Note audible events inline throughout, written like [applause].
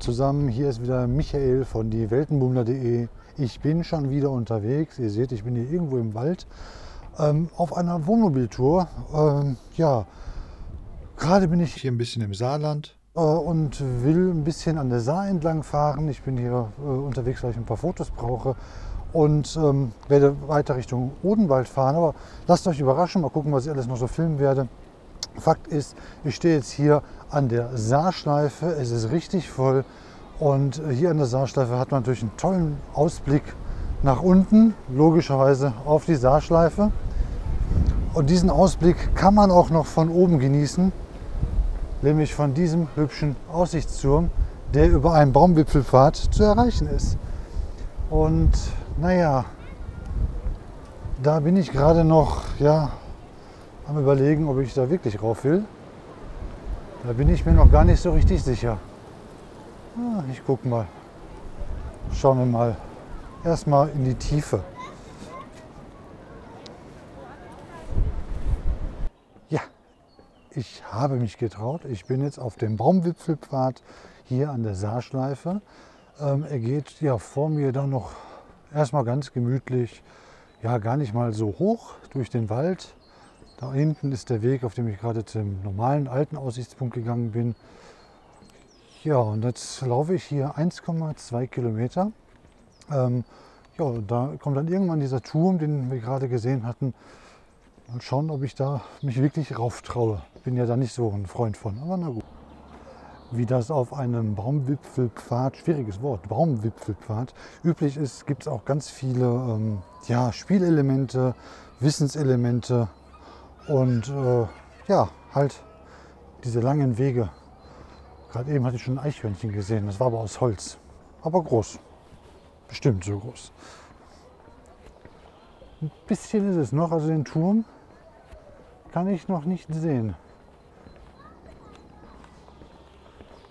zusammen, hier ist wieder Michael von dieweltenbummler.de. Ich bin schon wieder unterwegs. Ihr seht, ich bin hier irgendwo im Wald ähm, auf einer Wohnmobiltour. Ähm, ja, gerade bin ich hier ein bisschen im Saarland äh, und will ein bisschen an der Saar entlang fahren. Ich bin hier äh, unterwegs, weil ich ein paar Fotos brauche und ähm, werde weiter Richtung Odenwald fahren. Aber lasst euch überraschen, mal gucken, was ich alles noch so filmen werde. Fakt ist, ich stehe jetzt hier an der Saarschleife. Es ist richtig voll. Und hier an der Saarschleife hat man natürlich einen tollen Ausblick nach unten, logischerweise auf die Saarschleife. Und diesen Ausblick kann man auch noch von oben genießen, nämlich von diesem hübschen Aussichtsturm, der über einen Baumwipfelpfad zu erreichen ist. Und naja, da bin ich gerade noch ja, am Überlegen, ob ich da wirklich rauf will. Da bin ich mir noch gar nicht so richtig sicher. Ah, ich gucke mal. Schauen wir mal erstmal in die Tiefe. Ja, ich habe mich getraut. Ich bin jetzt auf dem Baumwipfelpfad hier an der Saarschleife. Ähm, er geht ja vor mir dann noch erstmal ganz gemütlich, ja gar nicht mal so hoch durch den Wald. Da hinten ist der Weg, auf dem ich gerade zum normalen alten Aussichtspunkt gegangen bin. Ja, und jetzt laufe ich hier 1,2 Kilometer. Ähm, ja, da kommt dann irgendwann dieser Turm, den wir gerade gesehen hatten. Mal schauen, ob ich da mich wirklich rauf traue. Bin ja da nicht so ein Freund von, aber na gut. Wie das auf einem Baumwipfelpfad, schwieriges Wort, Baumwipfelpfad, üblich ist, gibt es auch ganz viele ähm, ja, Spielelemente, Wissenselemente und äh, ja, halt diese langen Wege Gerade eben hatte ich schon ein Eichhörnchen gesehen, das war aber aus Holz. Aber groß. Bestimmt so groß. Ein bisschen ist es noch, also den Turm kann ich noch nicht sehen.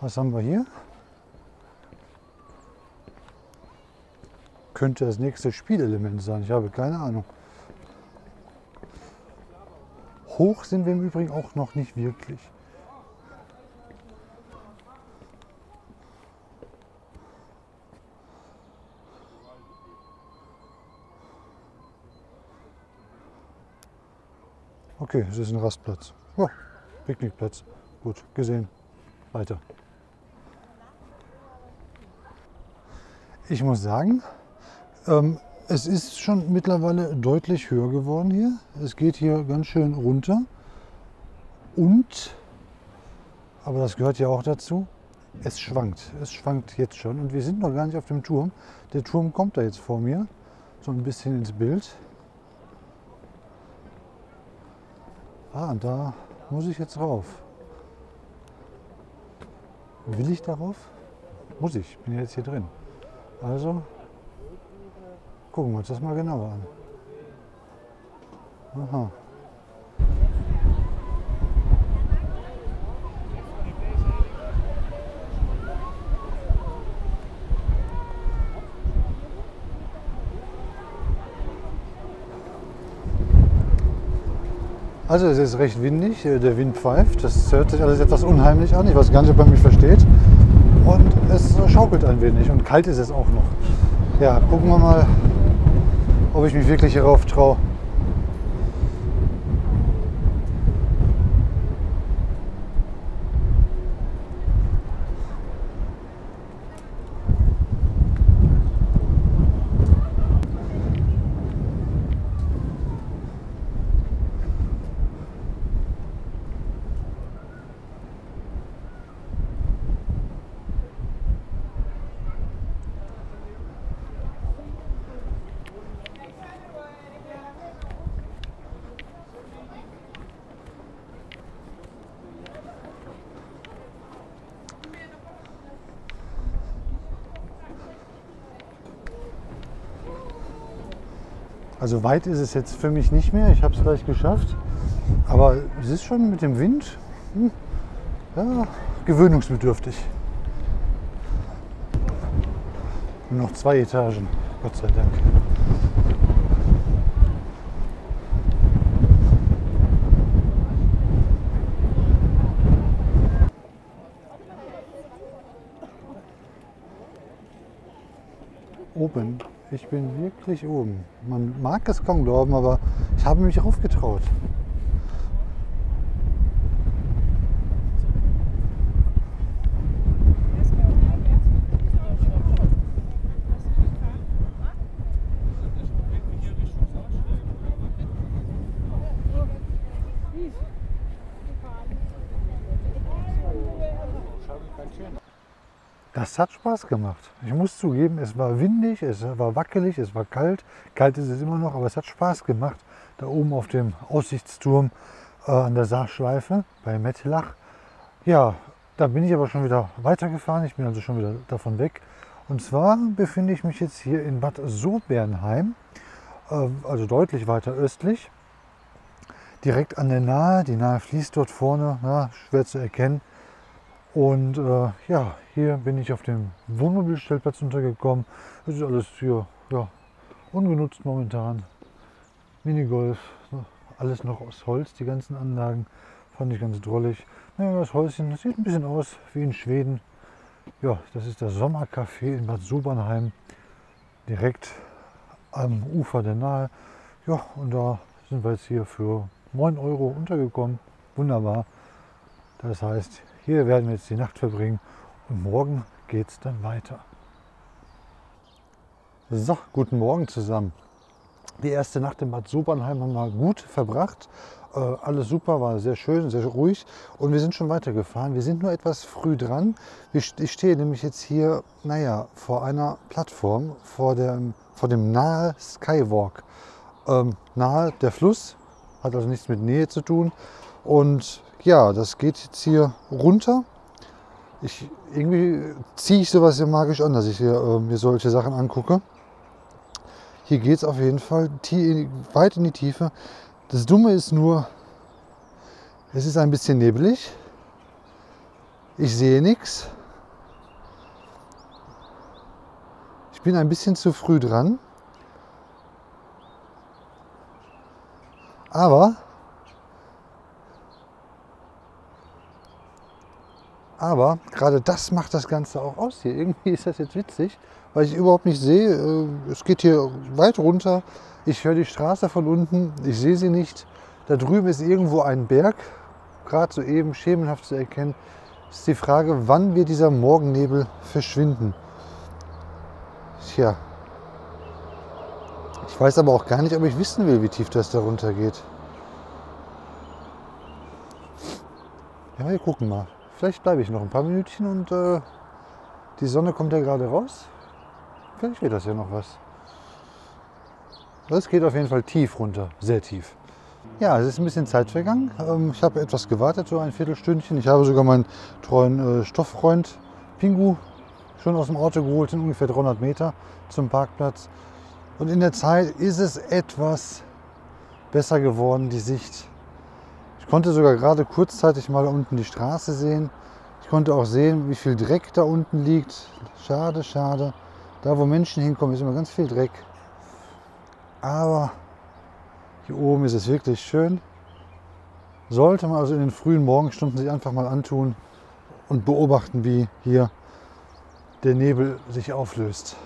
Was haben wir hier? Könnte das nächste Spielelement sein, ich habe keine Ahnung. Hoch sind wir im Übrigen auch noch nicht wirklich. Okay, es ist ein Rastplatz. Oh, Picknickplatz. Gut, gesehen. Weiter. Ich muss sagen, ähm, es ist schon mittlerweile deutlich höher geworden hier. Es geht hier ganz schön runter. Und, aber das gehört ja auch dazu, es schwankt. Es schwankt jetzt schon. Und wir sind noch gar nicht auf dem Turm. Der Turm kommt da jetzt vor mir, so ein bisschen ins Bild. Ah, und da muss ich jetzt rauf. Will ich darauf? Muss ich, bin jetzt hier drin. Also gucken wir uns das mal genauer an. Aha. Also es ist recht windig, äh, der Wind pfeift, das hört sich alles etwas unheimlich an, ich weiß gar nicht, ob man mich versteht. Und es schaukelt ein wenig und kalt ist es auch noch. Ja, gucken wir mal, ob ich mich wirklich hierauf traue. Also weit ist es jetzt für mich nicht mehr. Ich habe es gleich geschafft. Aber es ist schon mit dem Wind hm, ja, gewöhnungsbedürftig. Nur noch zwei Etagen, Gott sei Dank. oben. Ich bin wirklich oben. Man mag es kaum glauben, aber ich habe mich aufgetraut. Das hat Spaß gemacht. Ich muss zugeben, es war windig, es war wackelig, es war kalt. Kalt ist es immer noch, aber es hat Spaß gemacht. Da oben auf dem Aussichtsturm äh, an der Saarschleife bei Mettlach. Ja, da bin ich aber schon wieder weitergefahren. Ich bin also schon wieder davon weg. Und zwar befinde ich mich jetzt hier in Bad Sobernheim, äh, also deutlich weiter östlich. Direkt an der Nahe. Die Nahe fließt dort vorne, na, schwer zu erkennen. Und äh, ja, hier bin ich auf dem Wohnmobilstellplatz untergekommen. Es ist alles hier ja, ungenutzt momentan. Minigolf, ne, alles noch aus Holz, die ganzen Anlagen. Fand ich ganz drollig. Naja, das Häuschen das sieht ein bisschen aus wie in Schweden. Ja, das ist das Sommercafé in Bad Sobernheim, direkt am Ufer der Nahe. Ja, und da sind wir jetzt hier für 9 Euro untergekommen. Wunderbar. Das heißt, hier werden wir jetzt die Nacht verbringen und morgen geht es dann weiter. So, guten Morgen zusammen. Die erste Nacht in Bad Sobernheim haben wir gut verbracht. Äh, alles super, war sehr schön, sehr ruhig und wir sind schon weitergefahren. Wir sind nur etwas früh dran. Ich stehe nämlich jetzt hier, naja, vor einer Plattform, vor dem, vor dem nahe Skywalk. Ähm, nahe der Fluss, hat also nichts mit Nähe zu tun. Und ja, das geht jetzt hier runter. Ich, irgendwie ziehe ich sowas ja magisch an, dass ich hier, äh, mir solche Sachen angucke. Hier geht es auf jeden Fall weit in die Tiefe. Das Dumme ist nur, es ist ein bisschen nebelig. Ich sehe nichts. Ich bin ein bisschen zu früh dran. Aber Aber gerade das macht das Ganze auch aus hier. Irgendwie ist das jetzt witzig, weil ich überhaupt nicht sehe. Äh, es geht hier weit runter. Ich höre die Straße von unten. Ich sehe sie nicht. Da drüben ist irgendwo ein Berg, gerade so eben schemenhaft zu erkennen. Ist die Frage, wann wird dieser Morgennebel verschwinden? Tja. Ich weiß aber auch gar nicht, ob ich wissen will, wie tief das da runter geht. Ja, wir gucken mal. Vielleicht bleibe ich noch ein paar Minütchen und äh, die Sonne kommt ja gerade raus. Vielleicht wird das ja noch was. Es geht auf jeden Fall tief runter, sehr tief. Ja, es ist ein bisschen Zeit vergangen. Ähm, ich habe etwas gewartet, so ein Viertelstündchen. Ich habe sogar meinen treuen äh, Stofffreund Pingu schon aus dem Auto geholt, sind ungefähr 300 Meter zum Parkplatz. Und in der Zeit ist es etwas besser geworden, die Sicht. Ich konnte sogar gerade kurzzeitig mal unten die Straße sehen. Ich konnte auch sehen, wie viel Dreck da unten liegt. Schade, schade. Da, wo Menschen hinkommen, ist immer ganz viel Dreck. Aber hier oben ist es wirklich schön. Sollte man also in den frühen Morgenstunden sich einfach mal antun und beobachten, wie hier der Nebel sich auflöst.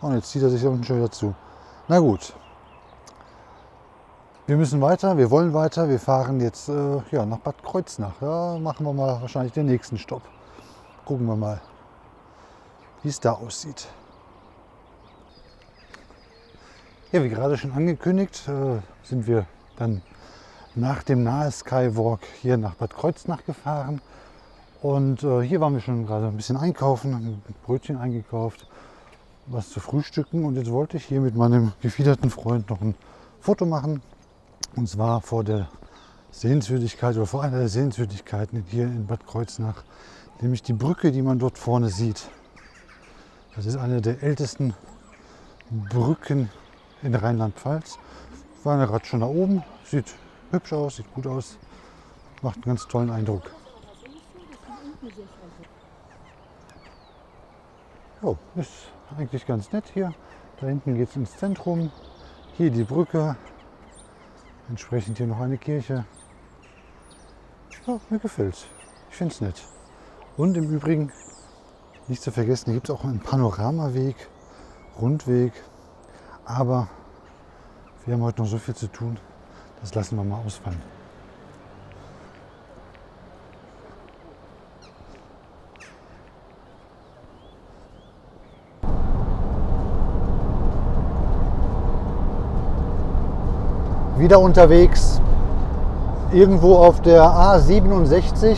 Und jetzt zieht er sich unten schon wieder zu. Na gut, wir müssen weiter, wir wollen weiter. Wir fahren jetzt äh, ja, nach Bad Kreuznach. Da machen wir mal wahrscheinlich den nächsten Stopp. Gucken wir mal, wie es da aussieht. Ja, wie gerade schon angekündigt, äh, sind wir dann nach dem nahe Skywalk hier nach Bad Kreuznach gefahren. Und äh, hier waren wir schon gerade ein bisschen einkaufen, ein Brötchen eingekauft, was zu frühstücken. Und jetzt wollte ich hier mit meinem gefiederten Freund noch ein Foto machen. Und zwar vor der Sehenswürdigkeit oder vor einer der Sehenswürdigkeiten hier in Bad Kreuznach, nämlich die Brücke, die man dort vorne sieht. Das ist eine der ältesten Brücken in Rheinland-Pfalz. War eine Rad schon da oben, sieht hübsch aus, sieht gut aus, macht einen ganz tollen Eindruck. Jo, ist eigentlich ganz nett hier. Da hinten geht es ins Zentrum. Hier die Brücke, Entsprechend hier noch eine Kirche. Ja, mir gefällt es. Ich finde es nett. Und im Übrigen, nicht zu vergessen, hier gibt es auch einen Panoramaweg Rundweg. Aber wir haben heute noch so viel zu tun, das lassen wir mal ausfallen. Wieder unterwegs, irgendwo auf der A67.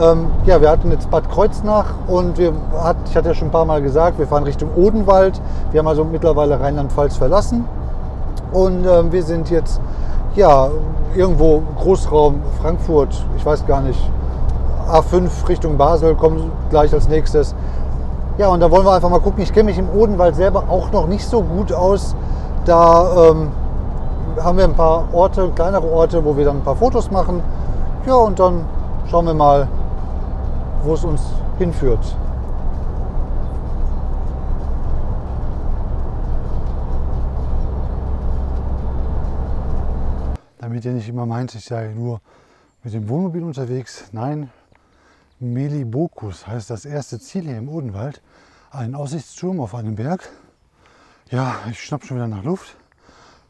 Ähm, ja, wir hatten jetzt Bad Kreuznach und wir hat, ich hatte ja schon ein paar Mal gesagt, wir fahren Richtung Odenwald. Wir haben also mittlerweile Rheinland-Pfalz verlassen und ähm, wir sind jetzt ja irgendwo Großraum Frankfurt. Ich weiß gar nicht. A5 Richtung Basel kommt gleich als nächstes. Ja, und da wollen wir einfach mal gucken. Ich kenne mich im Odenwald selber auch noch nicht so gut aus. Da ähm, haben wir ein paar Orte, kleinere Orte, wo wir dann ein paar Fotos machen. Ja, und dann schauen wir mal, wo es uns hinführt. Damit ihr nicht immer meint, ich sei nur mit dem Wohnmobil unterwegs. Nein, Melibokus heißt das erste Ziel hier im Odenwald. Ein Aussichtsturm auf einem Berg. Ja, ich schnapp schon wieder nach Luft.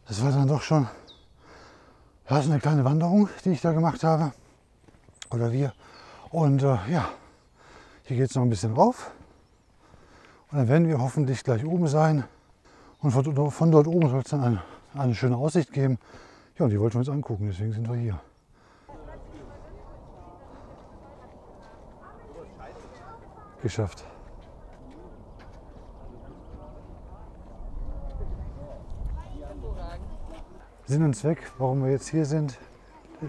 Das war dann doch schon ja, so eine kleine Wanderung, die ich da gemacht habe. Oder wir. Und äh, ja, hier geht es noch ein bisschen rauf. Und dann werden wir hoffentlich gleich oben sein. Und von, von dort oben soll es dann eine, eine schöne Aussicht geben. Ja, und die wollten wir uns angucken, deswegen sind wir hier. Geschafft. Sinn und Zweck, warum wir jetzt hier sind,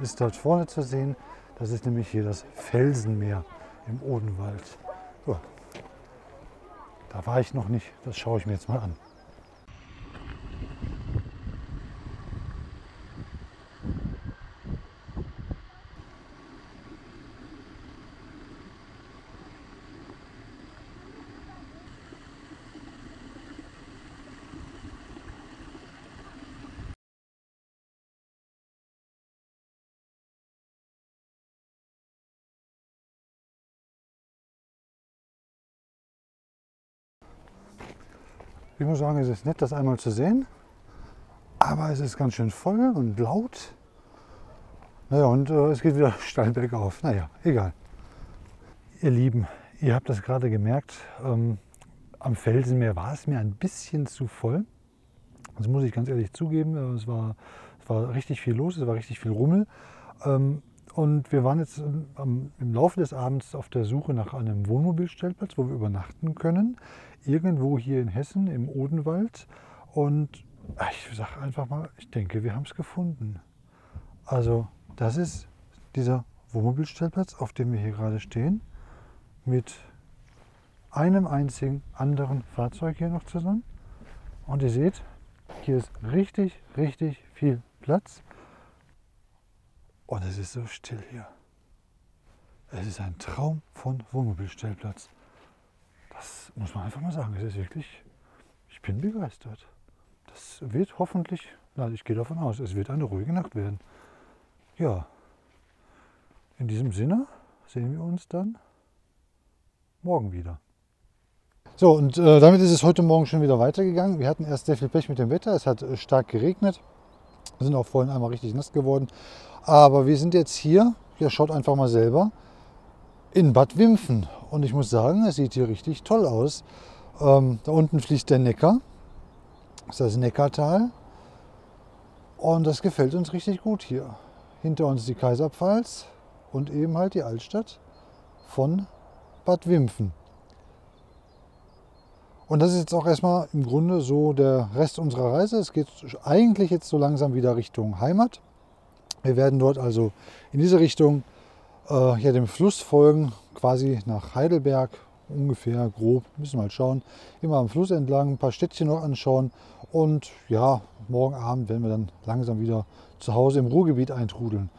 ist dort vorne zu sehen. Das ist nämlich hier das Felsenmeer im Odenwald. Da war ich noch nicht, das schaue ich mir jetzt mal an. Ich muss sagen, es ist nett, das einmal zu sehen, aber es ist ganz schön voll und laut. Naja, und äh, es geht wieder [laughs] steil bergauf. Naja, egal. Ihr Lieben, ihr habt das gerade gemerkt, ähm, am Felsenmeer war es mir ein bisschen zu voll. Das muss ich ganz ehrlich zugeben. Äh, es war, es war richtig viel los, es war richtig viel Rummel. Ähm, und wir waren jetzt im Laufe des Abends auf der Suche nach einem Wohnmobilstellplatz, wo wir übernachten können. Irgendwo hier in Hessen im Odenwald. Und ich sage einfach mal, ich denke, wir haben es gefunden. Also das ist dieser Wohnmobilstellplatz, auf dem wir hier gerade stehen. Mit einem einzigen anderen Fahrzeug hier noch zusammen. Und ihr seht, hier ist richtig, richtig viel Platz. Und es ist so still hier. Es ist ein Traum von Wohnmobilstellplatz. Das muss man einfach mal sagen. Es ist wirklich, ich bin begeistert. Das wird hoffentlich, na, ich gehe davon aus, es wird eine ruhige Nacht werden. Ja, in diesem Sinne sehen wir uns dann morgen wieder. So, und äh, damit ist es heute Morgen schon wieder weitergegangen. Wir hatten erst sehr viel Pech mit dem Wetter. Es hat äh, stark geregnet. Wir sind auch vorhin einmal richtig nass geworden. Aber wir sind jetzt hier, ja schaut einfach mal selber, in Bad Wimpfen. Und ich muss sagen, es sieht hier richtig toll aus. Ähm, da unten fließt der Neckar. Das ist das Neckartal. Und das gefällt uns richtig gut hier. Hinter uns die Kaiserpfalz und eben halt die Altstadt von Bad Wimpfen. Und das ist jetzt auch erstmal im Grunde so der Rest unserer Reise. Es geht eigentlich jetzt so langsam wieder Richtung Heimat. Wir werden dort also in diese Richtung äh, ja, dem Fluss folgen, quasi nach Heidelberg, ungefähr grob, müssen wir mal schauen. Immer am Fluss entlang, ein paar Städtchen noch anschauen und ja, morgen Abend werden wir dann langsam wieder zu Hause im Ruhrgebiet eintrudeln.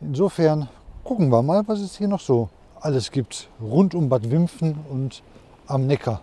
Insofern gucken wir mal, was es hier noch so alles gibt rund um Bad Wimpfen und am Neckar.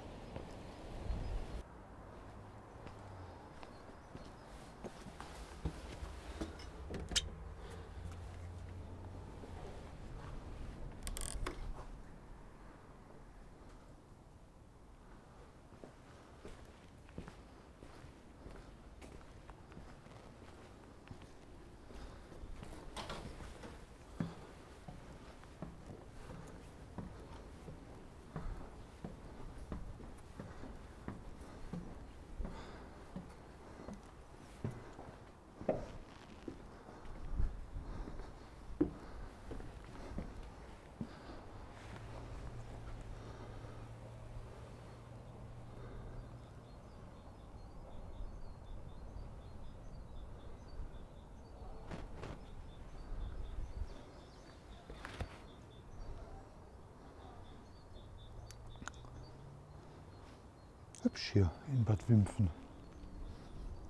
Hübsch hier in Bad Wimpfen.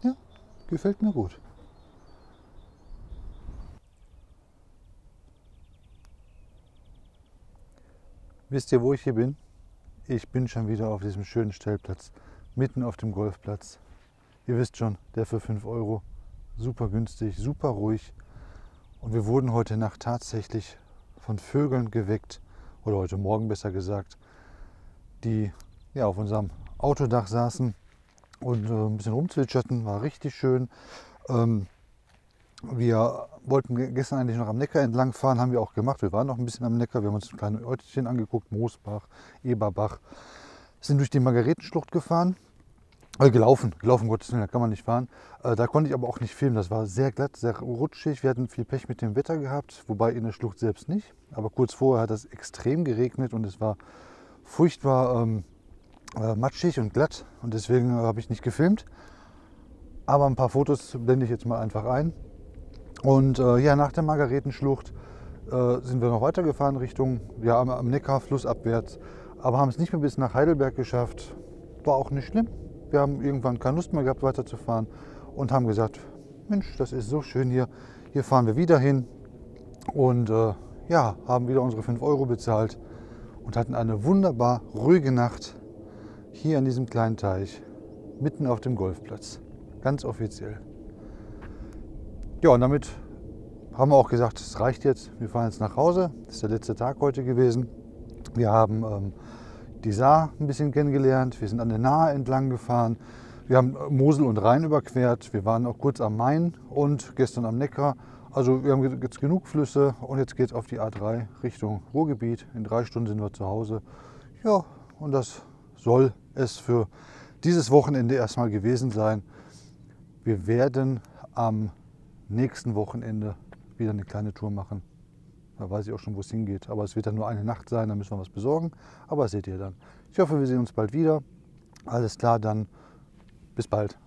Ja, gefällt mir gut. Wisst ihr, wo ich hier bin? Ich bin schon wieder auf diesem schönen Stellplatz, mitten auf dem Golfplatz. Ihr wisst schon, der für 5 Euro. Super günstig, super ruhig. Und wir wurden heute Nacht tatsächlich von Vögeln geweckt, oder heute Morgen besser gesagt, die ja, auf unserem Autodach saßen und äh, ein bisschen rumzwitscherten. War richtig schön. Ähm, wir wollten gestern eigentlich noch am Neckar entlang fahren, haben wir auch gemacht. Wir waren noch ein bisschen am Neckar, wir haben uns ein kleines Örtchen angeguckt, Moosbach, Eberbach. Sind durch die Margaretenschlucht gefahren, äh, gelaufen, gelaufen, Gottes Willen, da kann man nicht fahren. Äh, da konnte ich aber auch nicht filmen, das war sehr glatt, sehr rutschig. Wir hatten viel Pech mit dem Wetter gehabt, wobei in der Schlucht selbst nicht. Aber kurz vorher hat es extrem geregnet und es war furchtbar ähm, äh, matschig und glatt und deswegen äh, habe ich nicht gefilmt. Aber ein paar Fotos blende ich jetzt mal einfach ein. Und äh, ja, nach der Margaretenschlucht äh, sind wir noch weitergefahren Richtung ja, am, am Neckar, flussabwärts, aber haben es nicht mehr bis nach Heidelberg geschafft. War auch nicht schlimm. Wir haben irgendwann keine Lust mehr gehabt, weiterzufahren und haben gesagt, Mensch, das ist so schön hier. Hier fahren wir wieder hin und äh, ja, haben wieder unsere 5 Euro bezahlt und hatten eine wunderbar ruhige Nacht hier an diesem kleinen Teich, mitten auf dem Golfplatz. Ganz offiziell. Ja, und damit haben wir auch gesagt, es reicht jetzt. Wir fahren jetzt nach Hause. Das ist der letzte Tag heute gewesen. Wir haben ähm, die Saar ein bisschen kennengelernt. Wir sind an der Nahe entlang gefahren. Wir haben Mosel und Rhein überquert. Wir waren auch kurz am Main und gestern am Neckar. Also wir haben jetzt genug Flüsse und jetzt geht es auf die A3 Richtung Ruhrgebiet. In drei Stunden sind wir zu Hause. Ja, und das soll es für dieses Wochenende erstmal gewesen sein. Wir werden am nächsten Wochenende wieder eine kleine Tour machen. Da weiß ich auch schon, wo es hingeht. Aber es wird dann nur eine Nacht sein, da müssen wir was besorgen. Aber seht ihr dann. Ich hoffe, wir sehen uns bald wieder. Alles klar, dann bis bald.